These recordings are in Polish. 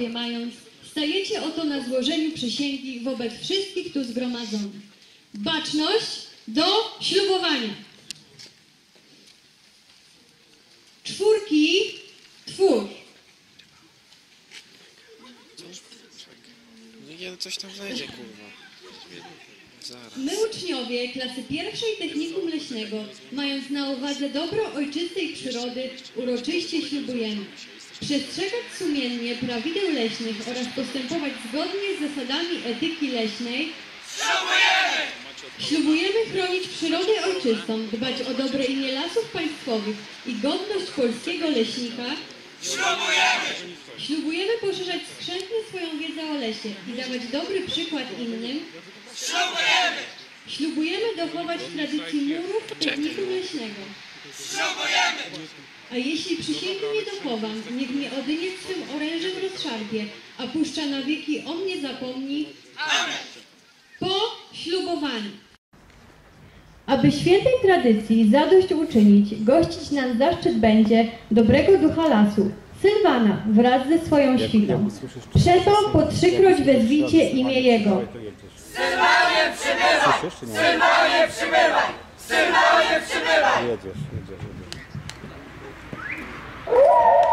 sobie mając, stajecie oto na złożeniu przysięgi wobec wszystkich tu zgromadzonych. Baczność do ślubowania. Czwórki, twórz. Nie, coś tam znajdzie, kurwa. Zaraz. My uczniowie klasy pierwszej technikum leśnego, mając na uwadze dobro ojczystej przyrody, uroczyście ślubujemy przestrzegać sumiennie prawideł leśnych oraz postępować zgodnie z zasadami etyki leśnej. Ślubujemy chronić przyrodę ojczystą, dbać o dobre imię lasów państwowych i godność polskiego leśnika. Ślubujemy poszerzać skrzętnie swoją wiedzę o lesie i dawać dobry przykład innym. Ślubujemy dochować tradycji murów technikum leśnego. A jeśli przysięgi nie dochowam, niech mnie odyniec swym orężem rozszarpie, a puszcza na wieki o mnie zapomni. Po ślubowaniu. Aby świętej tradycji zadość uczynić, gościć nam zaszczyt będzie dobrego ducha lasu, Sylwana wraz ze swoją świtą. Przeto po trzykroć wezwijcie imię jego. Słyszysz, czy nie? Synowie przybywaj! Synowie przybywaj! Uh!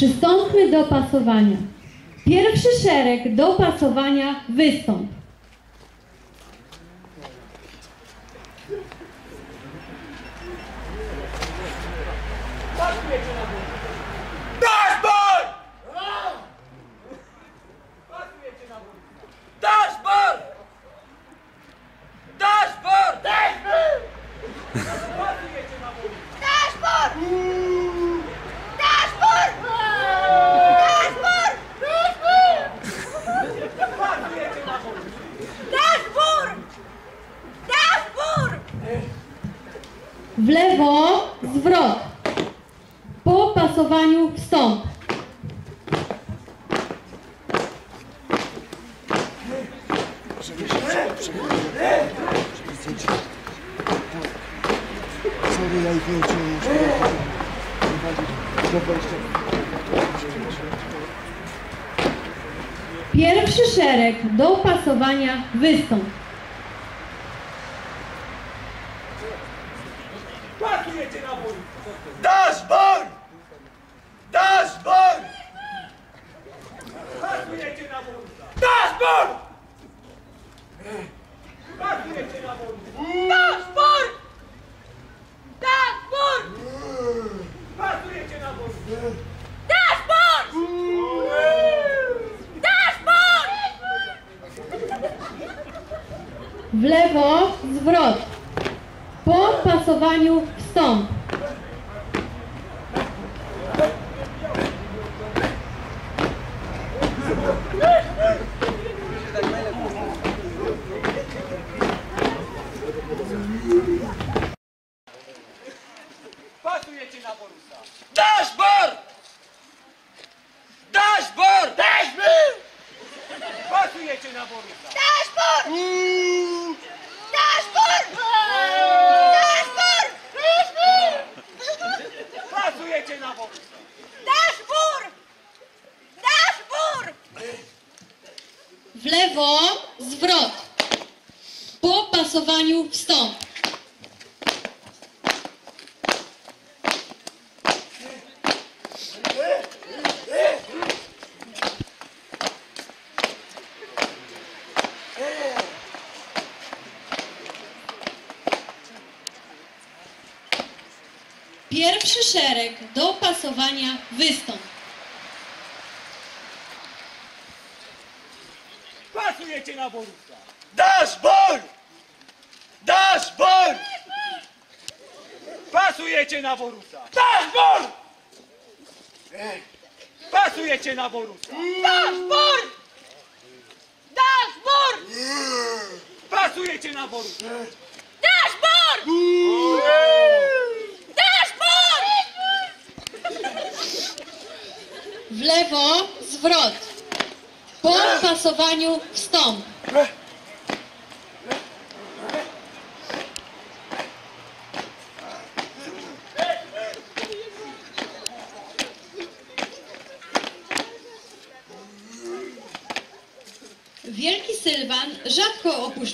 Przystąpmy do pasowania. Pierwszy szereg do pasowania wystąp. Pierwszy szereg do pasowania wystąp. Pasujecie na wór! Dashboard! Dashboard! Pasujecie na wór! Dashboard! Pasujecie na wór! Dashboard! Dashboard! Pasujecie na wór! Dashboard! Dashboard! W lewo zwrot. Po pasowaniu wstąp. Pasujecie na Borusa! Dashboard! Dashboard! Dashboard! Pasujecie na Borusa! Dashboard! Dashboard! głosowaniu wstąp. Pierwszy szereg do pasowania wystąp. Pasujecie na borówka. Dasz bol! Nasz wor! Pasujecie na Borusa! Nasz wor! Pasujecie na Borusa! Nasz wor! Nasz wor! Pasujecie na Borusa! Nasz wor! Nasz wor! W lewo zwrot. Po pasowaniu wstąp.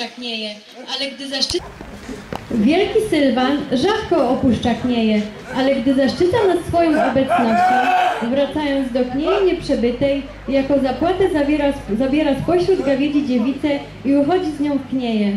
Rzadko opuszcza knieje, ale gdy zaszczyca... Wielki Sylwan rzadko opuszcza knieje, ale gdy zaszczyca nas swoją obecnością, wracając do kniei nieprzebytej, jako zapłatę zabiera, zabiera spośród gawiedzi dziewicę i uchodzi z nią w knieje.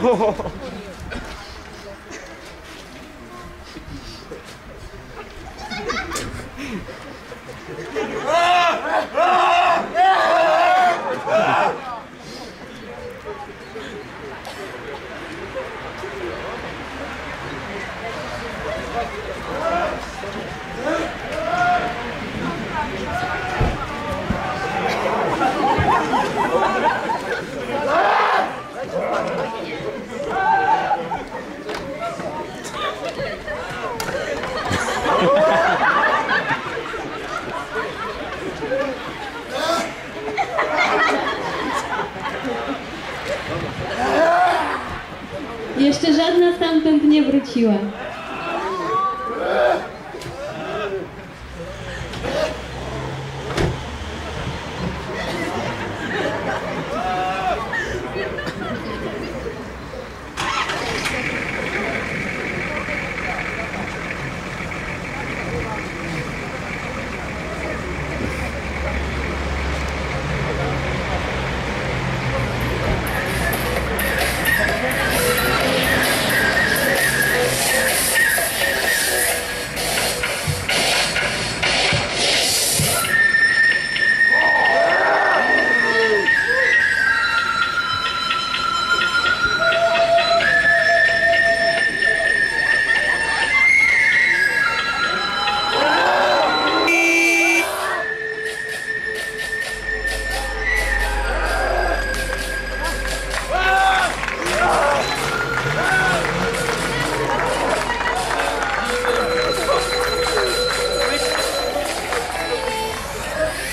Oh. Jeszcze żadna stamtąd nie wróciła.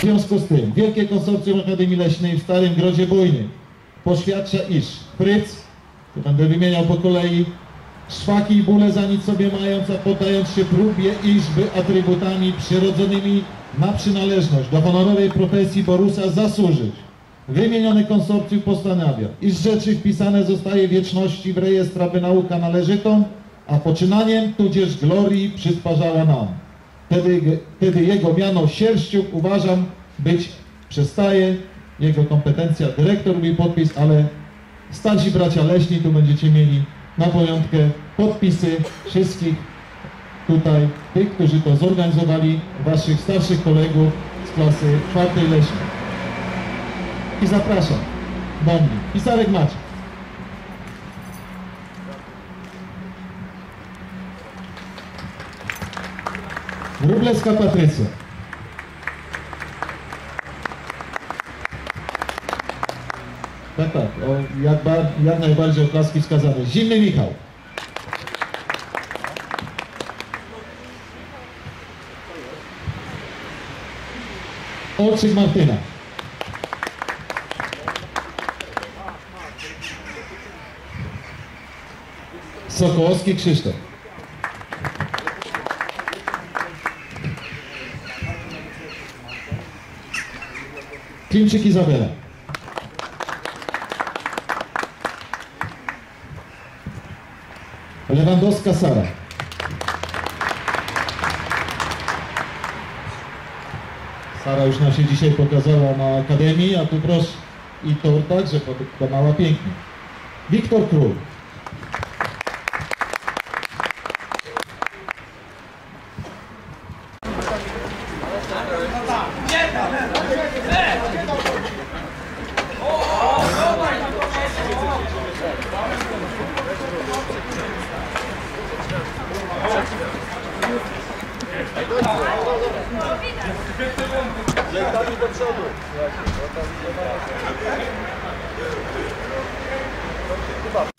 W związku z tym Wielkie Konsorcjum Akademii Leśnej w Starym Grodzie Bujnym poświadcza, iż Fryc, to będę wymieniał po kolei, szwaki i bóle za nic sobie mając, a poddając się próbie, iżby atrybutami przyrodzonymi na przynależność do honorowej profesji Borusa zasłużyć. Wymienione konsorcjum postanawia, iż rzeczy wpisane zostaje wieczności w rejestr, aby nauka należytą, a poczynaniem tudzież glorii przysparzała nam. Wtedy, wtedy jego miano sierściuk uważam być przestaje, jego kompetencja dyrektor mi podpis, ale starsi bracia leśni tu będziecie mieli na pamiątkę podpisy wszystkich tutaj, tych, którzy to zorganizowali, waszych starszych kolegów z klasy czwartej leśnej. I zapraszam do mnie. Pisarek macie. Wróblewska Patrycja. Tak, tak, o, jak, bar, jak najbardziej oklaski wskazane. Zimny Michał. Olczyk Martyna. Sokołowski Krzysztof. Klimczyk Izabela. Lewandowska Sara. Sara już nam się dzisiaj pokazała na Akademii, a tu proszę i to także pokonała pięknie. Wiktor Król. Rękami do przodu. Chyba.